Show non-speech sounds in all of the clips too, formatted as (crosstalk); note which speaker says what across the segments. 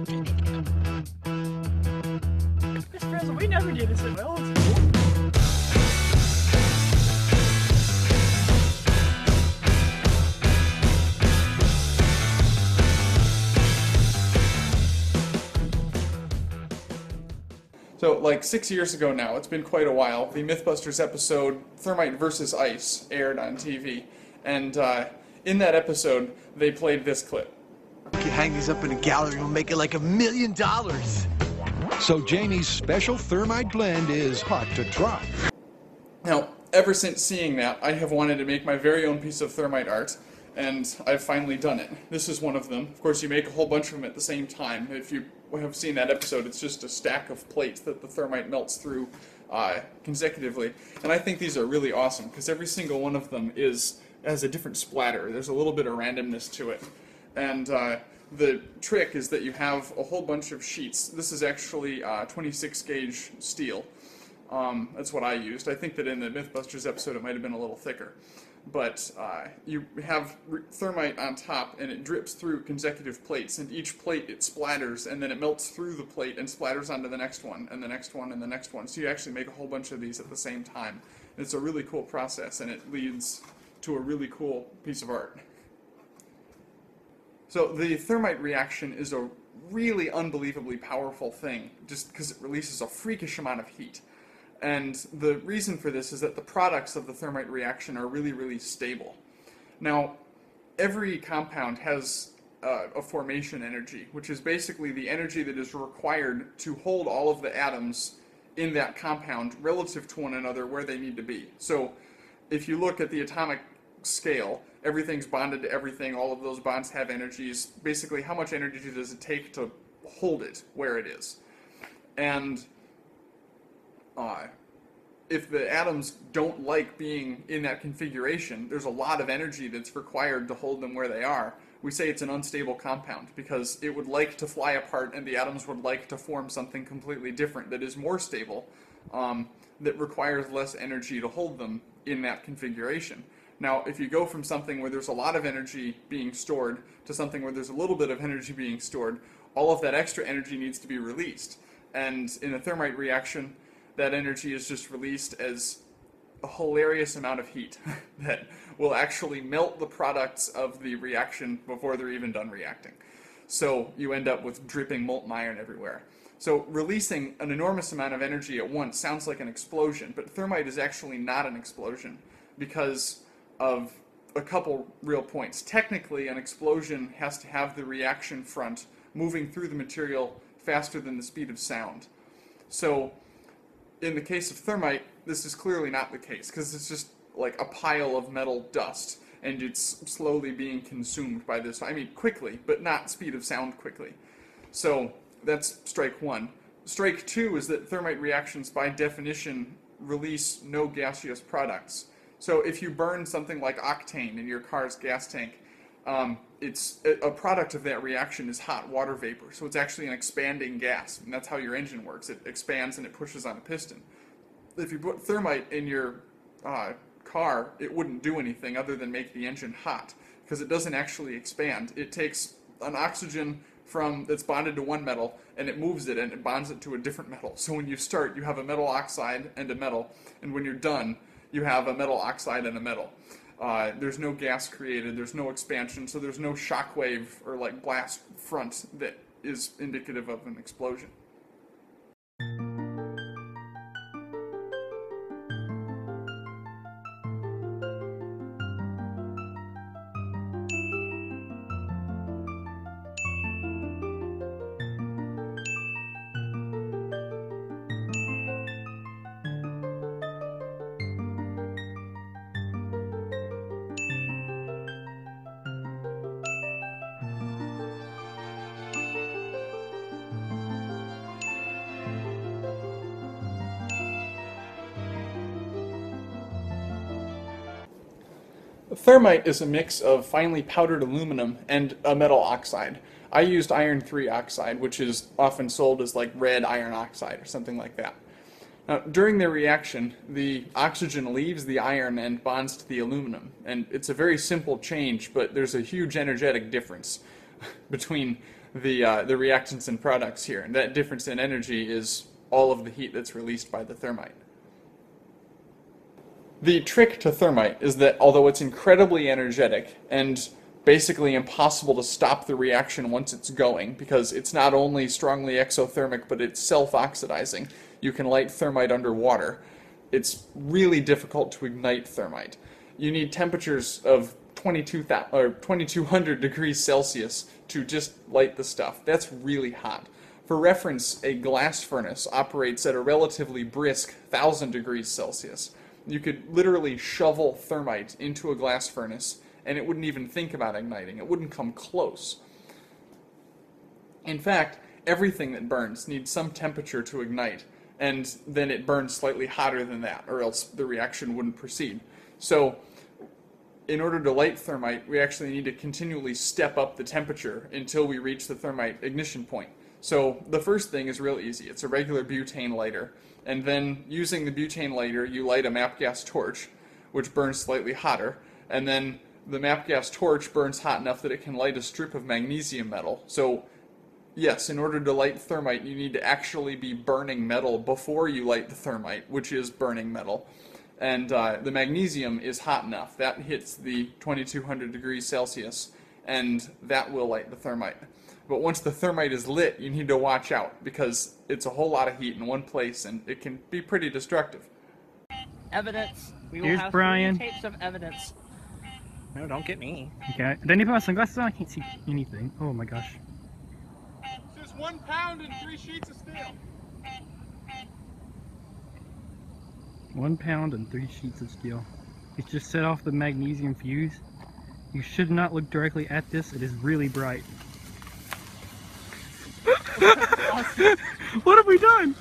Speaker 1: We never this.
Speaker 2: So, like six years ago now, it's been quite a while, the Mythbusters episode Thermite versus Ice aired on TV. And uh, in that episode, they played this clip.
Speaker 3: You can hang these up in a gallery and we'll make it like a million dollars.
Speaker 4: So Jamie's special thermite blend is hot to try.
Speaker 2: Now, ever since seeing that, I have wanted to make my very own piece of thermite art, and I've finally done it. This is one of them. Of course, you make a whole bunch of them at the same time. If you have seen that episode, it's just a stack of plates that the thermite melts through uh, consecutively. And I think these are really awesome because every single one of them is has a different splatter. There's a little bit of randomness to it, and uh, the trick is that you have a whole bunch of sheets. This is actually uh, 26 gauge steel. Um, that's what I used. I think that in the Mythbusters episode it might have been a little thicker. But uh, you have thermite on top and it drips through consecutive plates, and each plate it splatters and then it melts through the plate and splatters onto the next one, and the next one, and the next one. So you actually make a whole bunch of these at the same time. It's a really cool process and it leads to a really cool piece of art. So the thermite reaction is a really unbelievably powerful thing just because it releases a freakish amount of heat. And the reason for this is that the products of the thermite reaction are really, really stable. Now, every compound has uh, a formation energy, which is basically the energy that is required to hold all of the atoms in that compound relative to one another where they need to be. So, if you look at the atomic scale, everything's bonded to everything, all of those bonds have energies. Basically, how much energy does it take to hold it where it is? And uh, if the atoms don't like being in that configuration, there's a lot of energy that's required to hold them where they are. We say it's an unstable compound because it would like to fly apart and the atoms would like to form something completely different that is more stable, um, that requires less energy to hold them in that configuration. Now, if you go from something where there's a lot of energy being stored to something where there's a little bit of energy being stored, all of that extra energy needs to be released. And in a thermite reaction, that energy is just released as a hilarious amount of heat (laughs) that will actually melt the products of the reaction before they're even done reacting. So you end up with dripping molten iron everywhere. So releasing an enormous amount of energy at once sounds like an explosion, but thermite is actually not an explosion because of a couple real points. Technically, an explosion has to have the reaction front moving through the material faster than the speed of sound. So in the case of thermite, this is clearly not the case because it's just like a pile of metal dust and it's slowly being consumed by this. I mean, quickly, but not speed of sound quickly. So that's strike one. Strike two is that thermite reactions, by definition, release no gaseous products. So if you burn something like octane in your car's gas tank, um, it's a product of that reaction is hot water vapor. So it's actually an expanding gas, and that's how your engine works. It expands and it pushes on a piston. If you put thermite in your uh, car, it wouldn't do anything other than make the engine hot because it doesn't actually expand. It takes an oxygen from that's bonded to one metal and it moves it and it bonds it to a different metal. So when you start, you have a metal oxide and a metal, and when you're done, you have a metal oxide and a metal. Uh, there's no gas created, there's no expansion, so there's no shock wave or like blast front that is indicative of an explosion. Thermite is a mix of finely powdered aluminum and a metal oxide. I used iron 3 oxide, which is often sold as like red iron oxide or something like that. Now, during the reaction, the oxygen leaves the iron and bonds to the aluminum. And it's a very simple change, but there's a huge energetic difference (laughs) between the uh, the reactants and products here. And that difference in energy is all of the heat that's released by the thermite. The trick to thermite is that although it's incredibly energetic and basically impossible to stop the reaction once it's going, because it's not only strongly exothermic but it's self-oxidizing, you can light thermite underwater. It's really difficult to ignite thermite. You need temperatures of 22, or 2200 degrees Celsius to just light the stuff. That's really hot. For reference, a glass furnace operates at a relatively brisk 1000 degrees Celsius. You could literally shovel thermite into a glass furnace and it wouldn't even think about igniting. It wouldn't come close. In fact, everything that burns needs some temperature to ignite, and then it burns slightly hotter than that, or else the reaction wouldn't proceed. So, in order to light thermite, we actually need to continually step up the temperature until we reach the thermite ignition point. So the first thing is real easy. It's a regular butane lighter. And then using the butane lighter, you light a MAPP gas torch, which burns slightly hotter. And then the MAPP gas torch burns hot enough that it can light a strip of magnesium metal. So yes, in order to light thermite, you need to actually be burning metal before you light the thermite, which is burning metal and uh, the magnesium is hot enough. That hits the 2200 degrees Celsius, and that will light the thermite. But once the thermite is lit, you need to watch out because it's a whole lot of heat in one place, and it can be pretty destructive.
Speaker 5: Evidence. We will
Speaker 6: Here's
Speaker 5: have
Speaker 6: Brian.
Speaker 5: tapes of evidence. No, don't get me.
Speaker 6: Okay. Do I need put my sunglasses on? I can't see anything. Oh my gosh.
Speaker 2: It's just one pound and three sheets of steel.
Speaker 6: One pound and three sheets of steel. It's just set off the magnesium fuse. You should not look directly at this. It is really bright. (laughs) what have we done?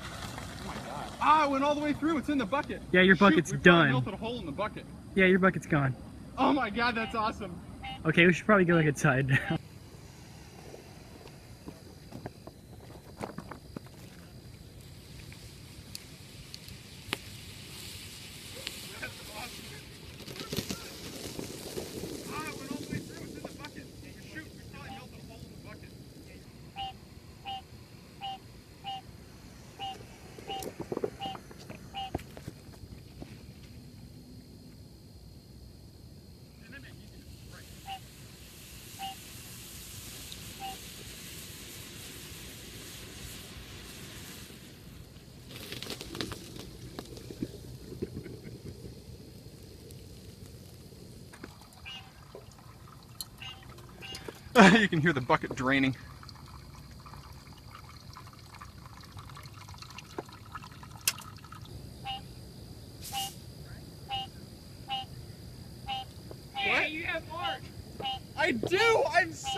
Speaker 7: Ah, it went all the way through. It's in the bucket.
Speaker 6: Yeah, your bucket's
Speaker 7: Shoot,
Speaker 6: done.
Speaker 7: melted a hole in the bucket.
Speaker 6: Yeah, your bucket's gone.
Speaker 7: Oh my god, that's awesome.
Speaker 6: Okay, we should probably go like inside now.
Speaker 7: Ah, it went all the way through. It's in the bucket. Shoot, we probably melted a hole in the bucket. (laughs) you can hear the bucket draining.
Speaker 1: Yeah, you have Mark.
Speaker 2: I do! I'm so